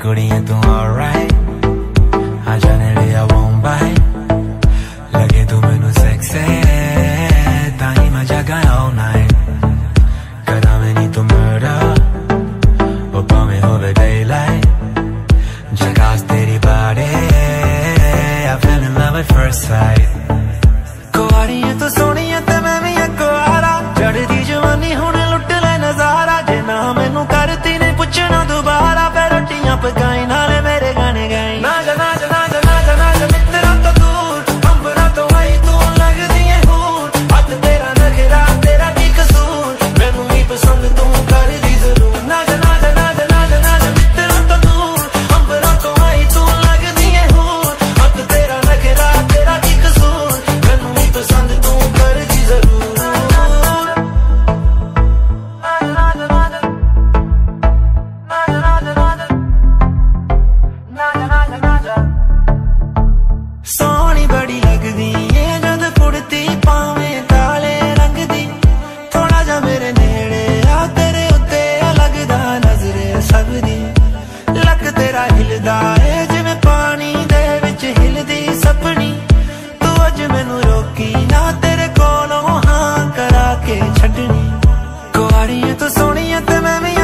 goodie, you doing alright. I just need a one bite. Lagi tu menu sexy, tani majaga all night. Kadame ni tu murder, opa me over daylight. Jaga's your body, I fell in love at first sight. ਫਿਰਦਾ ਏ, ਜਿਵੇਂ ਪਾਣੀ ਦੇ ਵਿੱਚ ਹਿਲਦੀ ਸਪਣੀ। ਤੂੰ ਅੱਜ ਮੈਨੂੰ ਰੋਕੀ ਨਾ, ਤੇਰੇ ਕੋਲੋਂ ਹਾਂ ਕਰਾ ਕੇ ਛੱਡਣੀ। ਕੁਆੜੀਏ ਤੂੰ ਸੋਹਣੀ ਤੇ ਮੈਂ ਵੀ